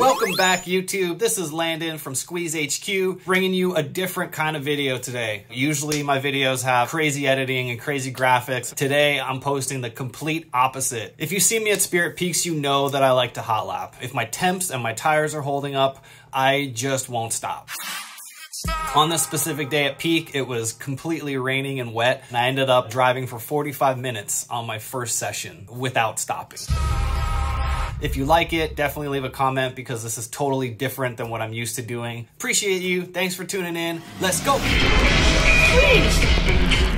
Welcome back, YouTube. This is Landon from Squeeze HQ, bringing you a different kind of video today. Usually my videos have crazy editing and crazy graphics. Today, I'm posting the complete opposite. If you see me at Spirit Peaks, you know that I like to hot lap. If my temps and my tires are holding up, I just won't stop. On this specific day at Peak, it was completely raining and wet, and I ended up driving for 45 minutes on my first session without stopping. If you like it, definitely leave a comment because this is totally different than what I'm used to doing. Appreciate you. Thanks for tuning in. Let's go. Mm-hmm.